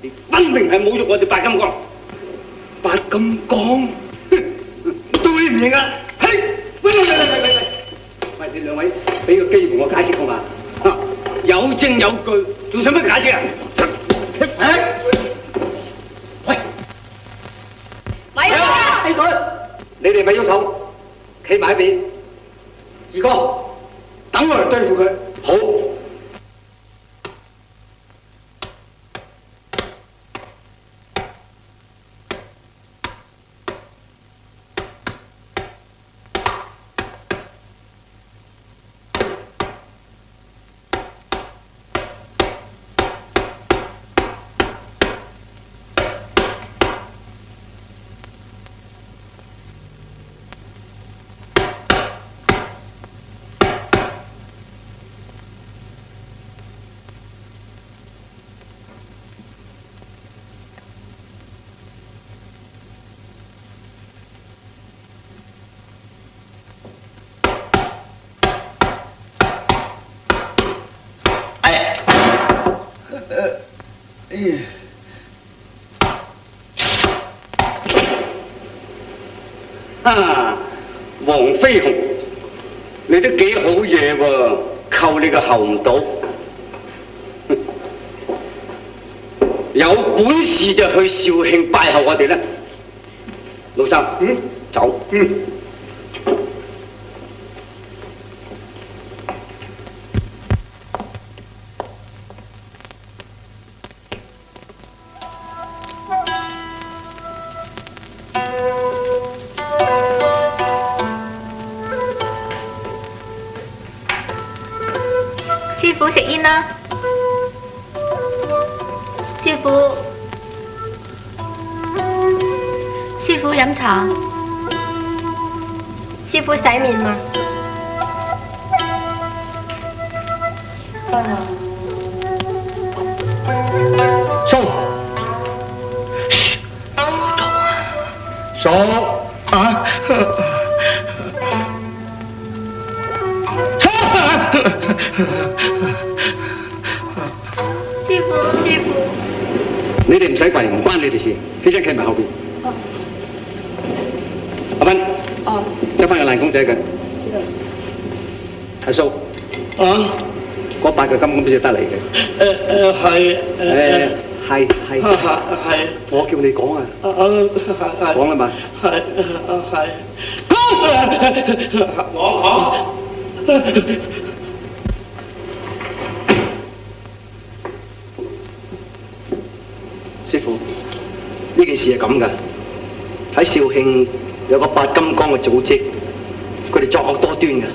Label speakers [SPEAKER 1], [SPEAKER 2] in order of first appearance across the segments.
[SPEAKER 1] 你分明係侮辱我哋白金剛。
[SPEAKER 2] 白金剛，對唔認啊？
[SPEAKER 1] 嘿，喂喂喂喂喂喂，喂你兩位俾個機會我解釋好嘛？啊，有證有據，仲使乜解釋啊？哎，喂，
[SPEAKER 3] 咪啊！
[SPEAKER 2] 呢隊，你哋咪喐手，企埋一邊。二哥，等我嚟對付佢。好。
[SPEAKER 1] 啊，黃飛鴻，你都幾好嘢喎，扣你個後唔到。有本事就去肇慶拜候我哋啦，老三，嗯，走，嗯。
[SPEAKER 3] 食煙啦，師傅，師傅飲茶，師傅洗面嘛。師傅，師傅，
[SPEAKER 2] 你哋唔使跪，唔关你哋事，起身企埋后边。阿斌，
[SPEAKER 3] 哦，
[SPEAKER 2] 執翻个烂公仔佢。阿叔，
[SPEAKER 4] 啊，
[SPEAKER 2] 嗰八個金公邊隻得嚟嘅？
[SPEAKER 4] 誒誒係
[SPEAKER 2] 誒，係係。
[SPEAKER 4] 係係。
[SPEAKER 2] 我叫你讲啊，
[SPEAKER 4] 啊係。
[SPEAKER 2] 講啦嘛。
[SPEAKER 4] 係啊係，我
[SPEAKER 2] 師傅，呢件事係咁噶，喺肇慶有個八金剛嘅組織，佢哋作惡多端噶。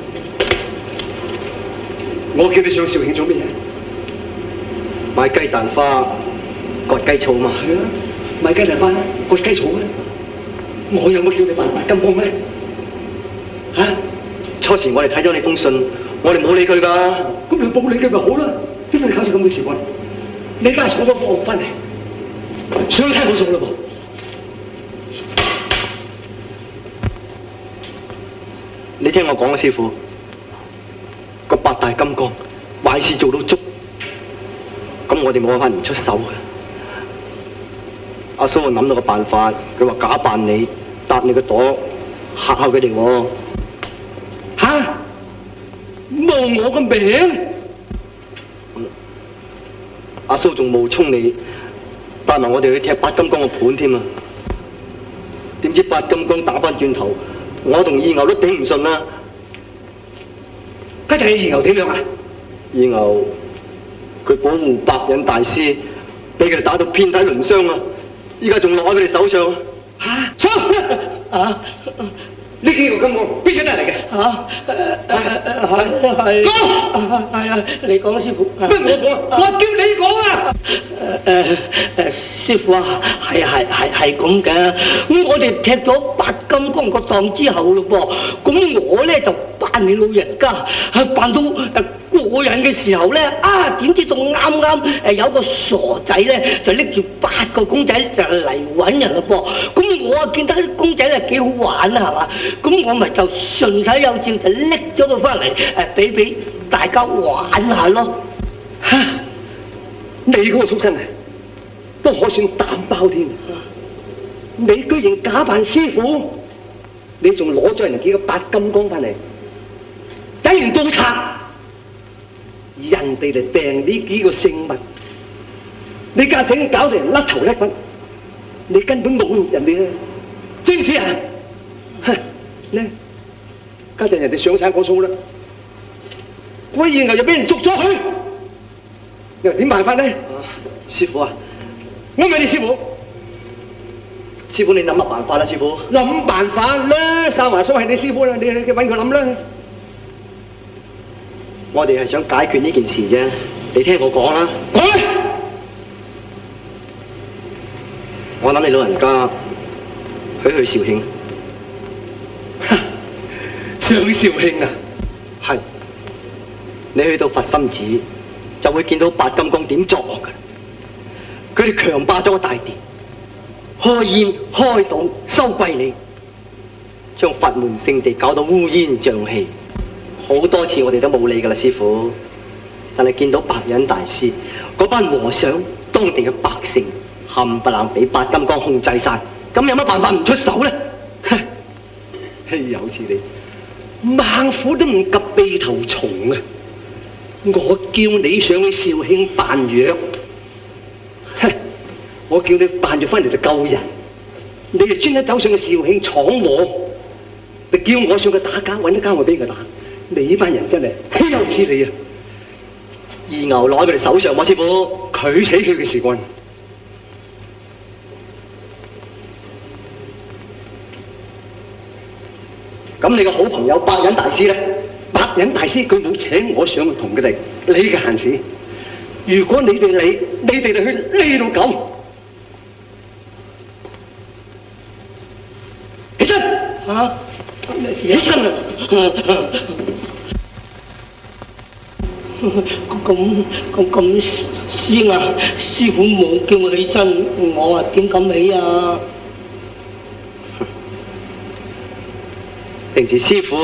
[SPEAKER 2] 我叫你上肇慶做乜嘢？買雞蛋花、割雞草嘛。係啊，買雞蛋花、割雞草咩？我有冇叫你扮八金剛咩？嚇、初時我哋睇咗你封信，我哋冇理佢㗎。咁你冇理佢咪好啦？點解你搞出咁嘅事幹？你而家係坐咗貨翻嚟。上差冇數啦噃！你聽我講啊，師傅，個八大金剛壞事做到足，咁我哋冇辦法唔出手嘅。阿蘇我諗到個辦法，佢話假扮你，搭你個朵，嚇下佢哋喎。嚇！冒我個名？阿蘇仲冒充你。我哋去踢八金剛個盤添啊！點知八金剛打翻轉頭，我同二牛都頂唔順啦。家陣你二牛點樣啊？二牛佢保護白隱大師，俾佢哋打到遍體鱗傷啊！依家仲落喺佢哋手上。嚇！錯 啊！呢幾個金剛邊處得嚟嘅？
[SPEAKER 4] 嚇係係係啊！你讲师傅，
[SPEAKER 2] 乜我讲？我叫你讲啊！
[SPEAKER 4] 誒誒師傅啊，係係係係咁嘅。咁我哋踢咗八金刚个档之后咯噃，咁我咧就扮你老人家，扮到過癮嘅時候咧，啊點知道啱啱誒有個傻仔咧就拎住八個公仔就嚟揾人咯噃。咁我啊見得啲公仔咧幾好玩啊，係嘛？咁我咪就順手有照就拎咗佢翻嚟誒俾俾大家玩下咯。
[SPEAKER 2] 嚇！你嗰個畜生啊！都可算膽包添。你居然假扮師傅，你仲攞咗人幾個八金剛翻嚟，仔完盜賊，人哋嚟掟呢幾個聖物，你家整搞到人甩頭甩骨，你根本侮辱人哋啊！知唔知啊？哼，呢家陣人哋上山講數啦，威然牛又俾人捉咗佢，你話點辦法呢？
[SPEAKER 5] 師傅啊，
[SPEAKER 2] 我問你師傅。
[SPEAKER 5] 師傅你諗乜辦法啦？師傅，
[SPEAKER 2] 諗辦法啦！三華叔係你師傅啦，你你揾佢諗啦。
[SPEAKER 5] 我哋係想解決呢件事啫，你聽我講啦。我諗你老人家許去肇慶，
[SPEAKER 2] 上肇慶啊！
[SPEAKER 5] 係你去到佛心寺就會見到白金剛點作惡嘅，佢哋強霸咗個大殿。開宴、開賭、收貴利，將佛門聖地搞到烏煙瘴氣。好多次我哋都冇理噶啦，師傅。但係見到白忍大師嗰班和尚、當地嘅百姓冚唪唥俾白金剛控制晒，咁有乜辦法唔出手咧？
[SPEAKER 2] 嘿，有似你猛虎都唔及鼻頭蟲啊！我叫你上去肇慶扮藥。我叫你扮咗翻嚟就救人，你就專登走上去肇慶闖禍，你叫我上去打架，揾啲交我俾佢打，你呢班人真係豈有此理啊！
[SPEAKER 5] 二牛攞喺佢哋手上我，師傅，
[SPEAKER 2] 佢死佢嘅事幹。
[SPEAKER 5] 咁你個好朋友白忍大師咧？
[SPEAKER 2] 白忍大師佢冇請我上去同佢哋你嘅閒事。如果你哋理，你哋就去呢度咁。起身
[SPEAKER 4] 啊！
[SPEAKER 2] 起身啊！
[SPEAKER 4] 咁咁咁師啊，師傅冇叫我起身，我啊點敢起啊？
[SPEAKER 5] 平時師傅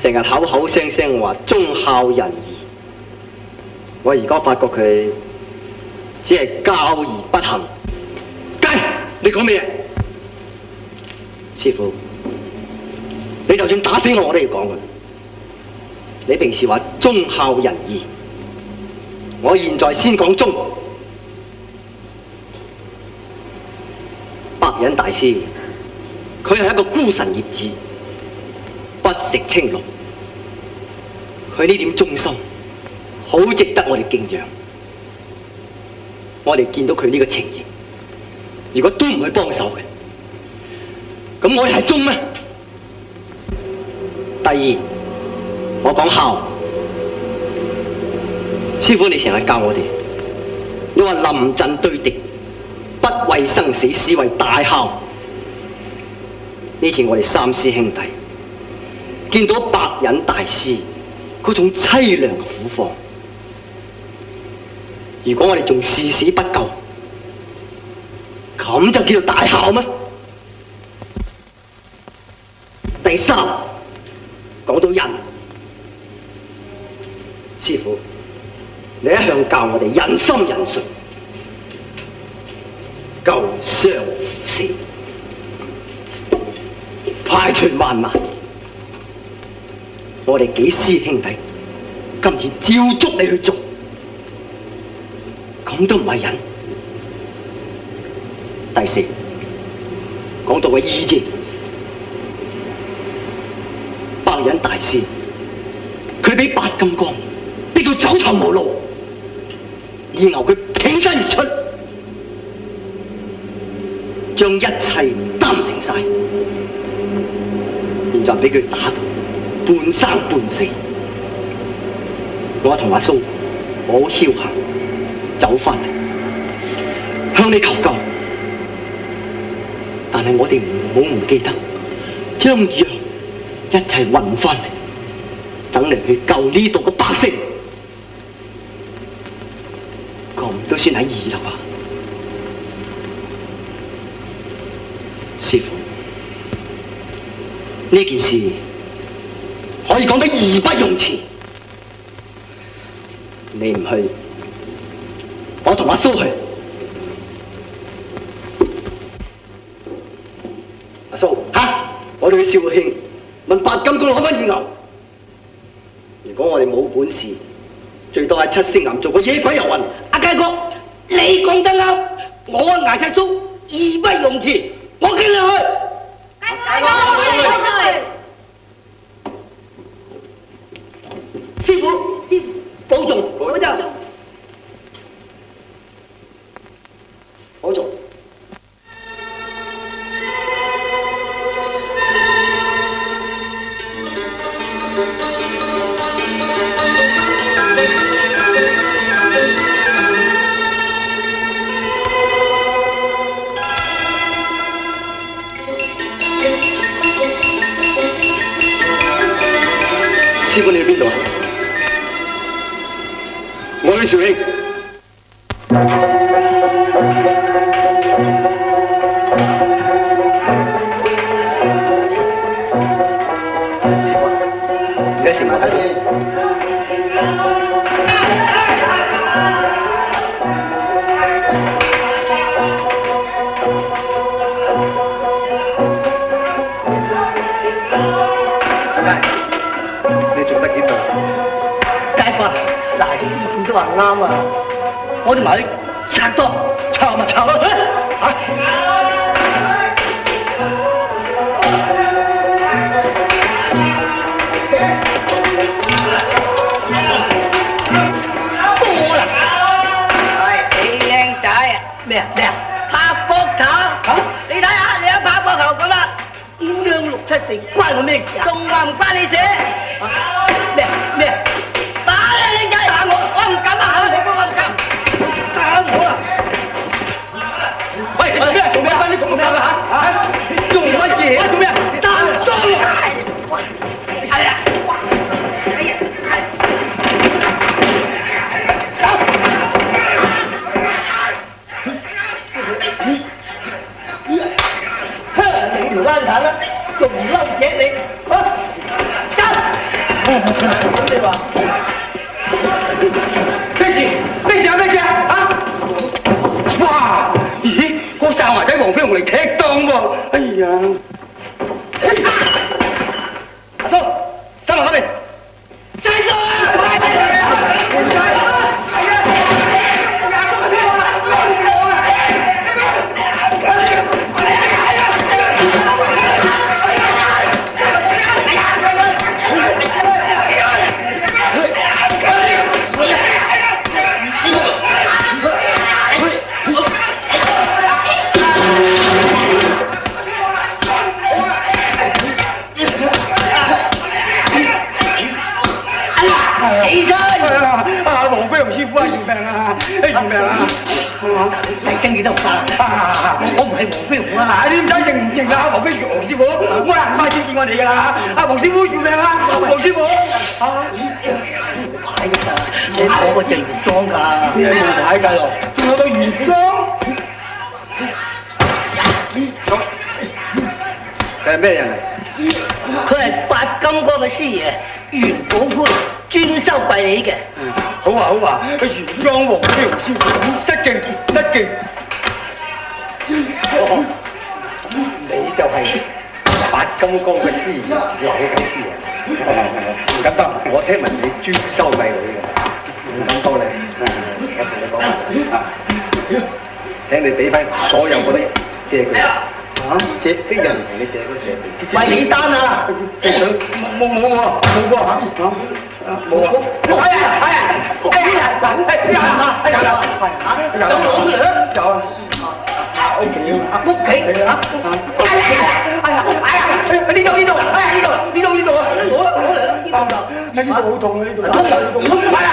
[SPEAKER 5] 成日口口聲聲話忠孝仁義，我而家發覺佢只係教而不行。
[SPEAKER 2] 雞，你講咩啊？
[SPEAKER 5] 師傅，你就算打死我，我都要講嘅。你平時話忠孝仁義，我現在先講忠。白忍大師，佢係一個孤臣孽子，不食青綠。佢呢點忠心，好值得我哋敬仰。我哋見到佢呢個情形，如果都唔去幫手嘅，咁我哋係忠咩？第二，我講孝。師傅，你成日教我哋，你話臨陣對敵，不畏生死，是為大孝。呢次我哋三師兄弟見到白忍大師嗰種凄涼嘅苦況，如果我哋仲视死不救，咁就叫做大孝咩？第三，講到人，師傅，你一向教我哋人心仁術，救傷扶善，排除萬難。我哋幾師兄弟今次照足你去做，咁都唔係人。第四，講到個義字，白忍大師，佢俾白金剛走投無路，然後佢挺身而出，將一切擔成晒，現在俾佢打到半生半死。我同阿蘇好僥倖走翻嚟，向你求救。但係我哋唔好唔記得將藥一齊運翻嚟，等你去救呢度先来医了吧。师傅呢件事可以讲得义不容辞。你唔去我同阿苏去。阿苏吓？我哋去肇慶问八金公攞翻二牛。如果我哋冇本事最多喺七星岩做个野鬼游魂
[SPEAKER 4] 阿佳哥。你講得啱，我牙刷叔義不容辭，我跟
[SPEAKER 5] 你去。而家食埋低。
[SPEAKER 1] 你做得幾對？
[SPEAKER 4] 佳哥，嗱，師傅都話啱啊，我哋埋去拆多，拆咪拆咯咩啊咩啊？
[SPEAKER 6] 拍膊頭，你睇下你一拍膊頭咁啦，
[SPEAKER 4] 點樣六七四關我咩事啊？
[SPEAKER 6] 仲話唔關你事？啦，
[SPEAKER 4] 仲唔嬲姐你？啊！走！咁你話？
[SPEAKER 1] 咩事？咩事啊？咩事啊？啊！哇！咦？嗰哨牙仔黃飛鴻嚟踢檔喎！哎呀！
[SPEAKER 4] 我
[SPEAKER 1] 哋㗎啦！阿！黃師傅要命啊！黃師傅啊！
[SPEAKER 4] 係啊，你攞個正原裝㗎。
[SPEAKER 1] 咩冇牌㗎咯？仲有個原裝。佢係咩人嚟？
[SPEAKER 4] 佢係八金哥嘅師爺袁寶潘，專收貴利嘅。
[SPEAKER 1] 好啊好啊！原裝黃飛鴻師傅，失敬失敬。你就係八金剛嘅師爺，劉緊師爺。唔敢當，我聽聞你專收貴女嘅，唔敢多你。我同你講啊，請你俾翻所有嗰啲借佢。嚇！借啲人同你借嗰啲借。
[SPEAKER 4] 喂，你單啊！
[SPEAKER 1] 借水冇冇冇啊冇喎嚇嚇冇啊！
[SPEAKER 6] 哎呀哎呀哎呀！
[SPEAKER 1] 哎呀哎呀有
[SPEAKER 4] 有攞出嚟啦！
[SPEAKER 1] 有啊！屋企啊！
[SPEAKER 4] 屋企
[SPEAKER 1] 係啊！
[SPEAKER 6] 呢度
[SPEAKER 1] 好痛啊！呢度
[SPEAKER 4] 痛啊
[SPEAKER 6] 哎呀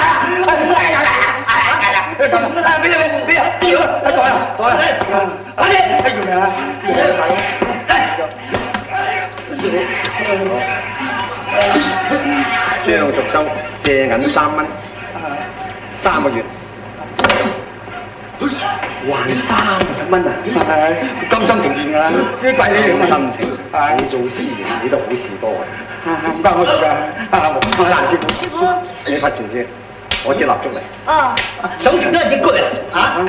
[SPEAKER 6] 哎呀哎呀哎呀！
[SPEAKER 1] 啊！俾你俾俾啊！袋啊袋啊！
[SPEAKER 6] 快啲！
[SPEAKER 1] 哎要命啊！張續收借銀三蚊，三個月還三十蚊啊！甘心情願㗎啦，啲貴你嚟心情，你做師爺你都好事多嘅，唔關我事㗎。啊，難師傅，你發錢先。我支蠟燭嚟。
[SPEAKER 3] 哦，
[SPEAKER 4] 手都係隻腳啊！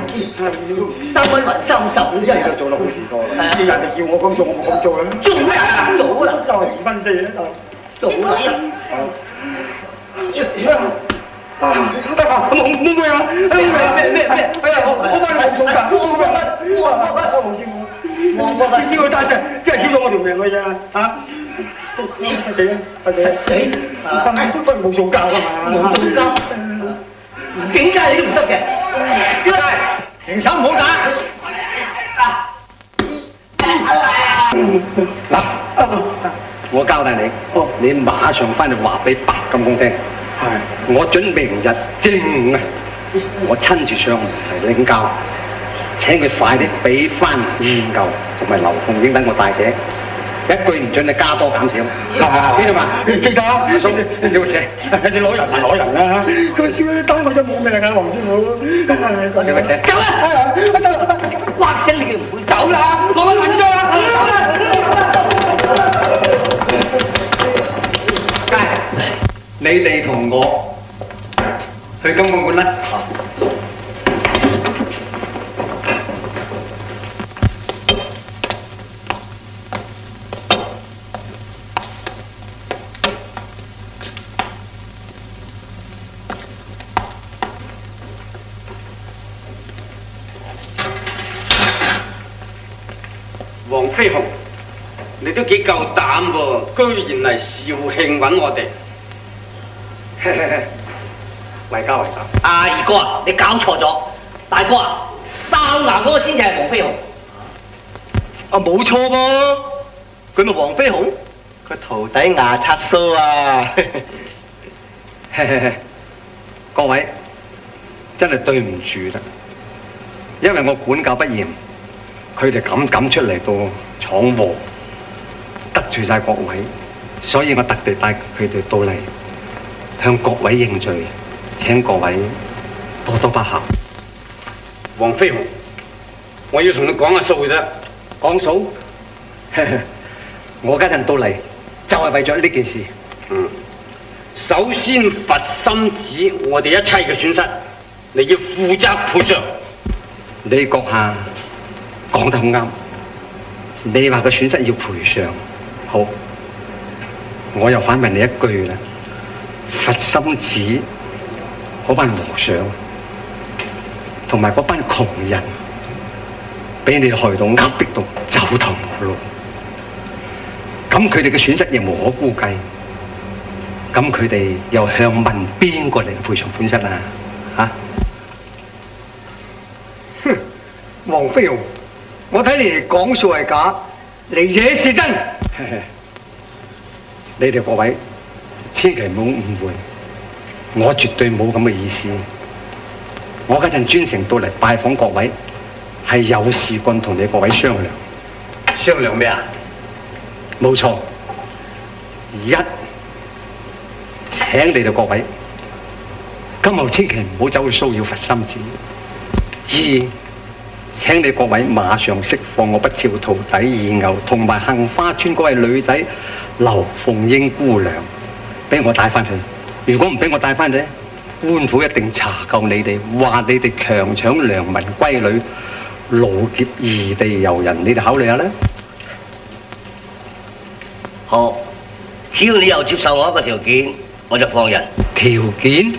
[SPEAKER 4] 三蚊還三十，五真係
[SPEAKER 1] 都做得好事多啦。人哋叫我咁做，我冇咁做啦。
[SPEAKER 4] 做咩啊？做啦，
[SPEAKER 1] 就二分四啦，
[SPEAKER 4] 做啦！
[SPEAKER 1] 啊！冇冇咩啊？咩咩咩咩？哎呀，我我幫你送㗎，我我我我我冇師傅，
[SPEAKER 4] 我我我
[SPEAKER 1] 師傅真係真係燒咗我條命㗎咋嚇！快啲啊！快啲啊！
[SPEAKER 4] 死啊！
[SPEAKER 1] 不冇送教㗎嘛？
[SPEAKER 4] 冇做交，點解你都唔得嘅？點解？
[SPEAKER 1] 停手唔好打！嗱，我交代你，你马上翻去话俾白金公聽。係，我準明日正午啊，我亲自上嚟领教，请佢快啲俾翻研究同埋刘凤英等我大姐。一句唔准你加多減少，知道嘛？記得啊，阿叔，你要請，你攞人咪攞人啦。佢話燒單我真冇命啊，黃師傅。你咪請。
[SPEAKER 4] 走啦！得啦，或者你唔會走啦，攞翻銀咗啦！
[SPEAKER 1] 你哋同我去金公館啦。
[SPEAKER 7] 喎，居然嚟肇慶揾我哋。
[SPEAKER 1] 為家為家。
[SPEAKER 4] 阿，二哥啊，你搞錯咗，大哥啊，哨牙嗰個先至係黃飛鴻。
[SPEAKER 5] 啊冇錯噃，佢咪黃飛鴻，佢徒弟牙刷蘇啊！
[SPEAKER 1] 各位真係對唔住啦，因為我管教不嚴，佢哋咁敢出嚟到闖禍，得罪晒各位，所以我特地帶佢哋到嚟向各位認罪，請各位多多包涵。
[SPEAKER 7] 黃飛鴻，我要同你講下數啫。
[SPEAKER 1] 講數，我家陣到嚟就係為咗呢件事。
[SPEAKER 7] 嗯，首先佛心指我哋一切嘅損失，你要負責賠償。
[SPEAKER 1] 你閣下講得好啱，你話個損失要賠償，好，我又反問你一句啦，佛心寺嗰班和尚同埋嗰班窮人，俾你害到壓迫到走投無路，咁佢哋嘅損失亦無可估計，咁佢哋又向問邊個嚟賠償損失啊？嚇、
[SPEAKER 6] 黃飛鴻，我睇你講數係假，你嘢是真。
[SPEAKER 1] 你哋各位千祈唔好誤會，我絕對冇咁嘅意思。我嗰陣專程到嚟拜訪各位，係有事幹同你各位商量。
[SPEAKER 7] 商量咩啊？
[SPEAKER 1] 冇錯，一請你哋各位今後千祈唔好走去騷擾佛心寺。二請你各位馬上釋放我不肖徒弟二牛同埋杏花村嗰位女仔劉鳳英姑娘，俾我帶翻去。如果唔俾我帶翻去咧，官府一定查究你哋，話你哋強搶良民閨女，勞劫異地遊人。你哋考慮下啦。
[SPEAKER 4] 好，只要你又接受我一個條件，我就放人。
[SPEAKER 1] 條件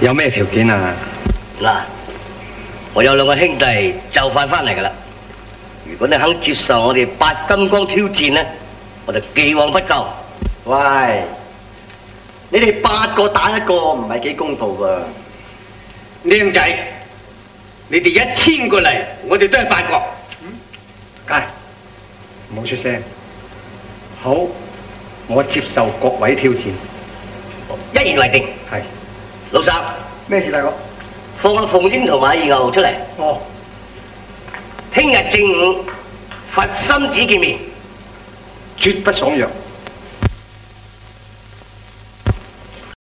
[SPEAKER 1] 有咩條件啊？
[SPEAKER 4] 嗱，我有兩個兄弟就快翻嚟噶啦。如果你肯接受我哋八金剛挑战呢，我就既往不咎。
[SPEAKER 5] 喂，你哋八个打一个唔系几公道喎。
[SPEAKER 7] 靓仔，你哋一千个嚟，我哋都系八個。
[SPEAKER 1] 梗係唔好出声。好，我接受各位挑战。
[SPEAKER 4] 一言为定，
[SPEAKER 1] 係
[SPEAKER 4] 老三
[SPEAKER 6] 咩事大哥？
[SPEAKER 4] 放阿凤英同埋二牛出嚟。
[SPEAKER 6] 哦，
[SPEAKER 4] 聽日正午佛心寺见面。
[SPEAKER 1] 绝不爽约。